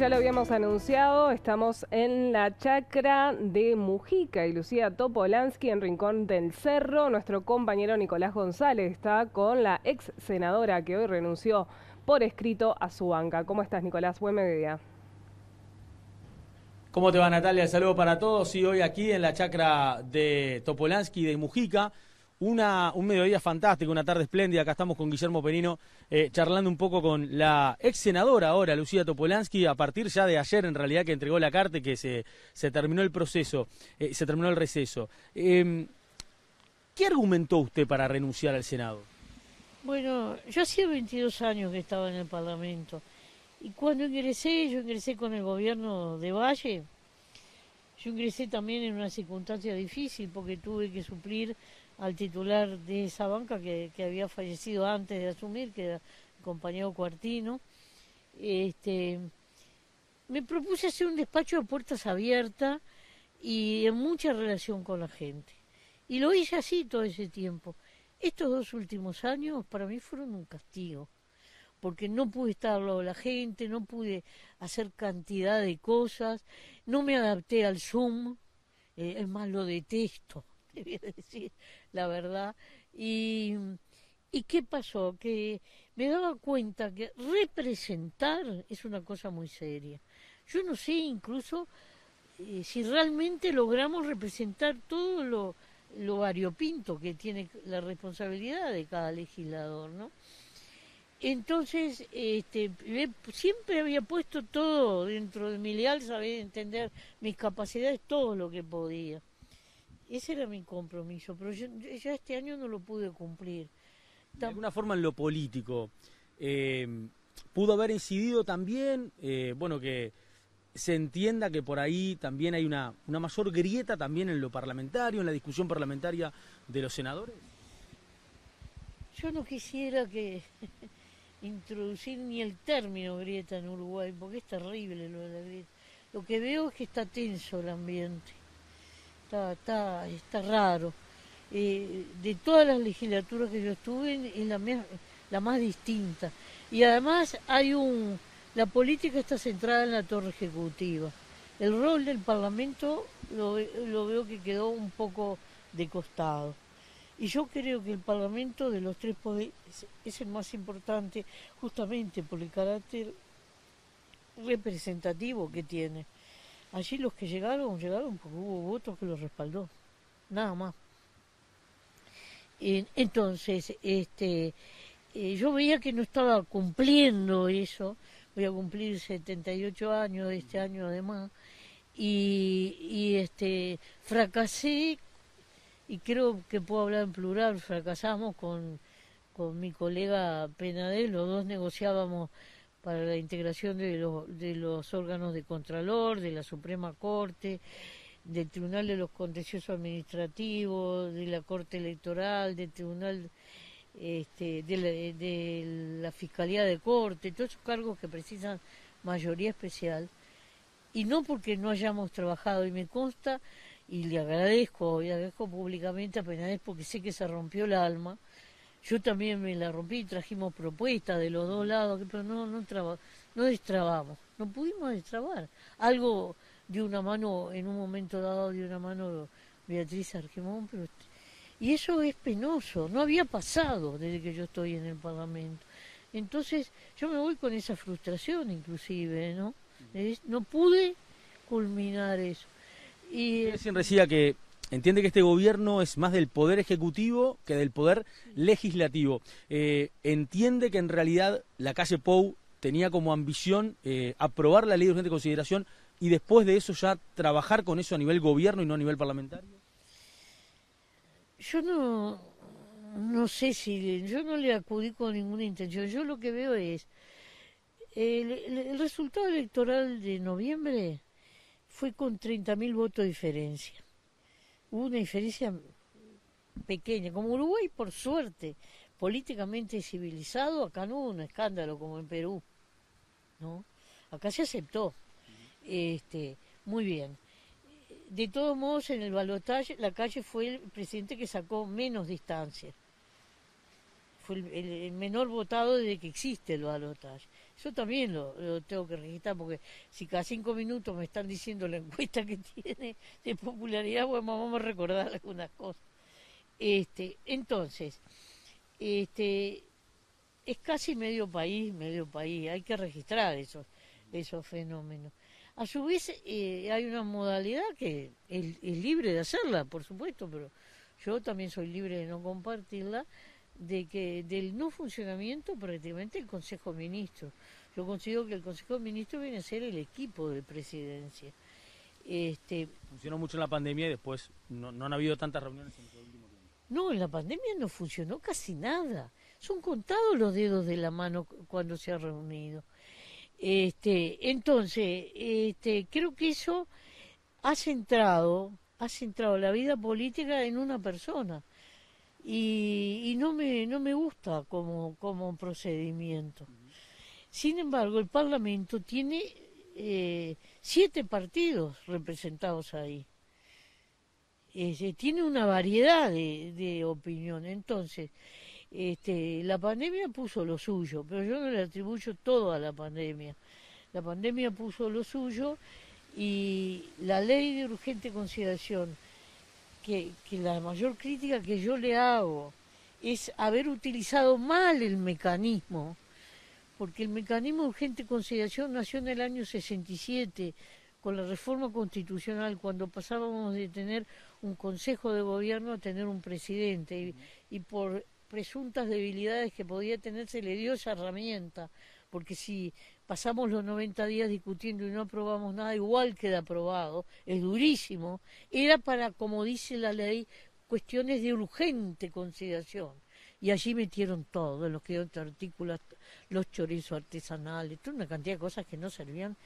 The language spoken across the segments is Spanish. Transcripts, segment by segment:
ya lo habíamos anunciado, estamos en la chacra de Mujica y Lucía Topolansky en Rincón del Cerro. Nuestro compañero Nicolás González está con la ex senadora que hoy renunció por escrito a su banca. ¿Cómo estás, Nicolás? Buen mediodía. ¿Cómo te va, Natalia? saludo para todos. Y hoy aquí en la chacra de Topolansky de Mujica una, un mediodía fantástico, una tarde espléndida. Acá estamos con Guillermo Penino eh, charlando un poco con la ex senadora ahora, Lucía Topolansky, a partir ya de ayer en realidad que entregó la carta y que se, terminó el proceso, eh, se terminó el receso. Em, ¿Qué argumentó usted para renunciar al Senado? Bueno, yo hacía 22 años que estaba en el Parlamento y cuando ingresé, yo ingresé con el gobierno de Valle. Yo ingresé también en una circunstancia difícil porque tuve que suplir al titular de esa banca que, había fallecido antes de asumir, que era el compañero Cuartino. Este, me propuse hacer un despacho de puertas abiertas y en mucha relación con la gente. Y lo hice así todo ese tiempo. Estos dos últimos años para mí fueron un castigo, porque no pude estar al lado de la gente, no pude hacer cantidad de cosas, no me adapté al Zoom, eh, es más, lo detesto debía decir la verdad. Y, ¿Y qué pasó? Que me daba cuenta que representar es una cosa muy seria. Yo no sé incluso eh, si realmente logramos representar todo lo, lo variopinto que tiene la responsabilidad de cada legislador, ¿no? Entonces, este, siempre había puesto todo dentro de mi leal, saber entender mis capacidades, todo lo que podía. Ese era mi compromiso, pero yo, ya este año no lo pude cumplir. De alguna forma en lo político, eh, pudo haber incidido también, eh, bueno, que se entienda que por ahí también hay una, una mayor grieta también en lo parlamentario, en la discusión parlamentaria de los senadores. Yo no quisiera que introducir ni el término grieta en Uruguay, porque es terrible lo de la grieta. Lo que veo es que está tenso el ambiente está, está, está raro. De todas las legislaturas que yo estuve, es la, la más distinta. Y además hay un, la política está centrada en la torre ejecutiva. El rol del Parlamento lo veo que quedó un poco de costado. Y yo creo que el Parlamento de los tres poderes es el más importante justamente por el carácter representativo que tiene. Allí los que llegaron, llegaron porque hubo votos que los respaldó, nada más. Entonces, este, eh, yo veía que no estaba cumpliendo eso, voy a cumplir 78 años este año además, y, y este, fracasé, y creo que puedo hablar en plural, fracasamos con, con mi colega Penadel, los dos negociábamos para la integración de, de los órganos de Contralor, de la Suprema Corte, del Tribunal de los Contenciosos Administrativos, de la Corte Electoral, del Tribunal este, de, la, de la Fiscalía de Corte, todos esos cargos que precisan mayoría especial. Y no porque no hayamos trabajado, y me consta, y le agradezco, y agradezco públicamente a Penades porque sé que se rompió el alma, yo también me la rompí, trajimos propuestas de los dos lados, pero no, no, no destrabamos, no pudimos destrabar. Algo de una mano, en un momento dado, de una mano Beatriz Argemón, pero y eso es penoso, no había pasado desde que yo estoy en el Parlamento. Entonces yo me voy con esa frustración inclusive, ¿no? no pude culminar eso. Y recién decía que entiende que este gobierno es más del poder ejecutivo que del poder legislativo. Eh, entiende que en realidad la calle Pou tenía como ambición eh, aprobar la ley de urgente consideración y después de eso ya trabajar con eso a nivel gobierno y no a nivel parlamentario. Yo no, no sé si, yo no le acudí con ninguna intención. Yo lo que veo es, el, resultado electoral de noviembre fue con 30.000 votos de diferencia hubo una diferencia pequeña. Como Uruguay, por suerte, políticamente civilizado, acá no hubo un escándalo como en Perú, ¿no? Acá se aceptó. Este, muy bien. De todos modos, en el balotaje, la calle fue el presidente que sacó menos distancia. El, menor votado desde que existe el balotaje. Eso también lo, tengo que registrar porque si cada cinco minutos me están diciendo la encuesta que tiene de popularidad, bueno, vamos a recordar algunas cosas. Este, entonces, este, es casi medio país, medio país, hay que registrar esos, esos fenómenos. A su vez, eh, hay una modalidad que es libre de hacerla, por supuesto, pero yo también soy libre de no compartirla, de que del no funcionamiento prácticamente el Consejo de Ministros. Yo considero que el Consejo de Ministros viene a ser el equipo de presidencia. Este, Funcionó mucho en la pandemia y después no, han habido tantas reuniones en el último tiempo. No, en la pandemia no funcionó casi nada. Son contados los dedos de la mano cuando se ha reunido. Este, entonces, este, creo que eso ha centrado, ha centrado la vida política en una persona y, no, me, no me gusta como, como procedimiento. Sin embargo, el Parlamento tiene eh, siete partidos representados ahí. tiene una variedad de, de opiniones. Entonces, este, la pandemia puso lo suyo, pero yo no le atribuyo todo a la pandemia. La pandemia puso lo suyo y la ley de urgente consideración que, la mayor crítica que yo le hago es haber utilizado mal el mecanismo, porque el mecanismo de urgente consideración nació en el año 67 con la reforma constitucional, cuando pasábamos de tener un consejo de gobierno a tener un presidente, y por presuntas debilidades que podía tener se le dio esa herramienta, porque si pasamos los 90 días discutiendo y no aprobamos nada, igual queda aprobado, es durísimo, era para, como dice la ley, cuestiones de urgente consideración. Y allí metieron todo, los que otros artículos, los chorizos artesanales, toda una cantidad de cosas que no servían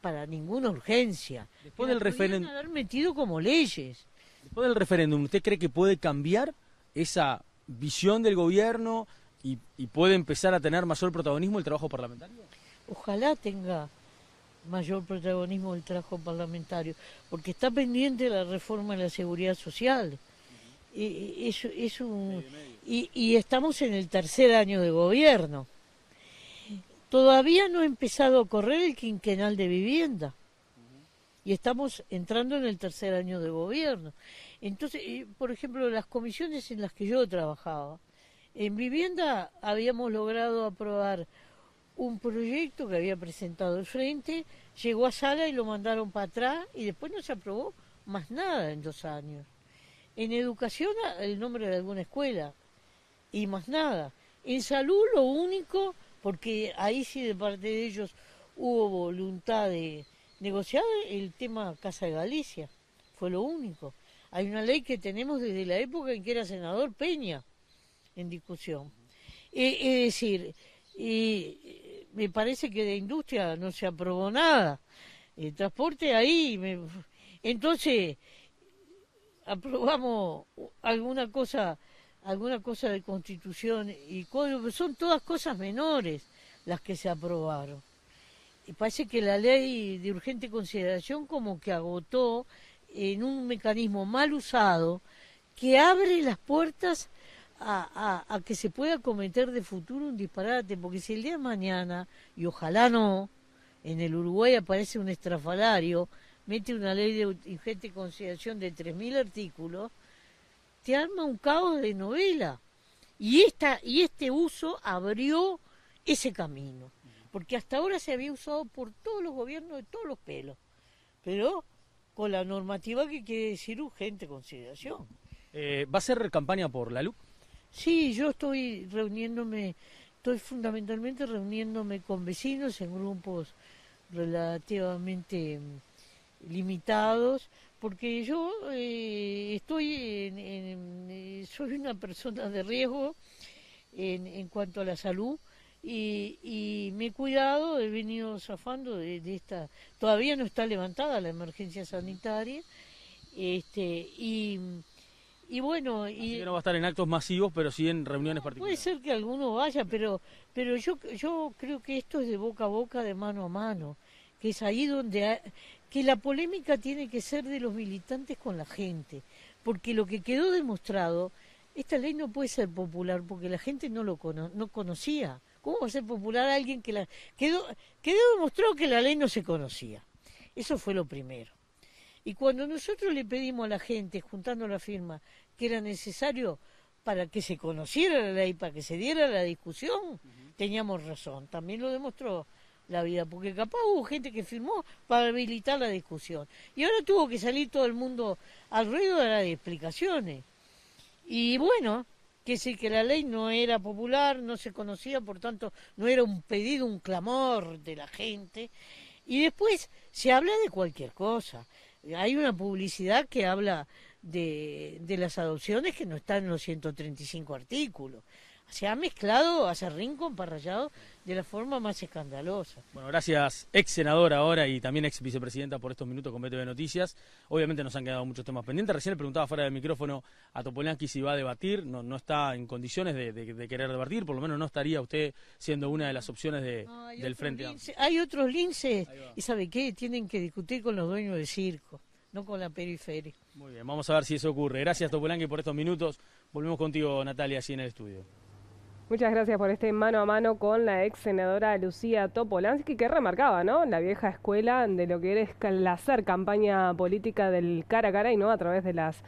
para ninguna urgencia. Después del referéndum. haber metido como leyes. Después del referéndum, ¿usted cree que puede cambiar esa visión del gobierno y, y puede empezar a tener mayor protagonismo el trabajo parlamentario? ojalá tenga mayor protagonismo el trabajo parlamentario, porque está pendiente la reforma de la seguridad social. Y, es, un, y, estamos en el tercer año de gobierno. Todavía no ha empezado a correr el quinquenal de vivienda. Y estamos entrando en el tercer año de gobierno. Entonces, por ejemplo, las comisiones en las que yo trabajaba, en vivienda habíamos logrado aprobar un proyecto que había presentado el Frente, llegó a sala y lo mandaron para atrás y después no se aprobó más nada en dos años. En educación el nombre de alguna escuela y más nada. En salud lo único, porque ahí sí de parte de ellos hubo voluntad de negociar el tema Casa de Galicia, fue lo único. Hay una ley que tenemos desde la época en que era senador Peña en discusión. Eh, es decir, y me parece que de industria no se aprobó nada. El transporte ahí, entonces aprobamos alguna cosa, alguna cosa de constitución y código, son todas cosas menores las que se aprobaron. Y parece que la ley de urgente consideración como que agotó en un mecanismo mal usado que abre las puertas a, que se pueda cometer de futuro un disparate, porque si el día de mañana, y ojalá no, en el Uruguay aparece un estrafalario, mete una ley de urgente consideración de 3.000 artículos, te arma un caos de novela. Y, esta, y este uso abrió ese camino, porque hasta ahora se había usado por todos los gobiernos de todos los pelos, pero con la normativa que quiere decir urgente consideración. Eh, ¿Va a ser campaña por la luz? Sí, yo estoy reuniéndome, estoy fundamentalmente reuniéndome con vecinos en grupos relativamente mm, limitados, porque yo eh, estoy en, eh, soy una persona de riesgo en, en cuanto a la salud y, y, me he cuidado, he venido zafando de, de, esta, todavía no está levantada la emergencia sanitaria, este, y y bueno, y no va a estar en actos masivos, pero sí en reuniones particulares. Puede ser que alguno vaya, pero pero yo yo creo que esto es de boca a boca, de mano a mano, que es ahí donde que la polémica tiene que ser de los militantes con la gente, porque lo que quedó demostrado esta ley no puede ser popular porque la gente no lo no conocía. ¿Cómo va a ser popular alguien que la quedó quedó demostrado que la ley no se conocía? Eso fue lo primero. Y cuando nosotros le pedimos a la gente, juntando la firma, que era necesario para que se conociera la ley, para que se diera la discusión, teníamos razón. También lo demostró la vida, porque capaz hubo gente que firmó para habilitar la discusión. Y ahora tuvo que salir todo el mundo al ruido de las explicaciones. Y bueno, que sí que la ley no era popular, no se conocía, por tanto no era un pedido, un clamor de la gente. Y después se habla de cualquier cosa. Hay una publicidad que habla de, de las adopciones que no está en los 135 artículos se ha mezclado a Serrín con Parrayado de la forma más escandalosa. Bueno, gracias ex senadora ahora y también ex vicepresidenta por estos minutos con BTV Noticias. Obviamente nos han quedado muchos temas pendientes. Recién le preguntaba fuera del micrófono a Topolansky si va a debatir. No, no está en condiciones de, querer debatir, por lo menos no estaría usted siendo una de las opciones de, del Frente Hay otros linces y ¿sabe qué? Tienen que discutir con los dueños del circo no con la periferia. Muy bien, vamos a ver si eso ocurre. Gracias Topolanqui por estos minutos. Volvemos contigo, Natalia, así en el estudio. Muchas gracias por este mano a mano con la ex senadora Lucía Topolansky, que remarcaba, ¿no? La vieja escuela de lo que era hacer campaña política del cara a cara y no a través de las